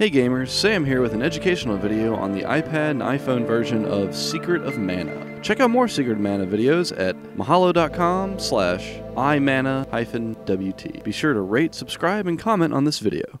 Hey gamers, Sam here with an educational video on the iPad and iPhone version of Secret of Mana. Check out more Secret of Mana videos at mahalo.com slash imana-wt. Be sure to rate, subscribe, and comment on this video.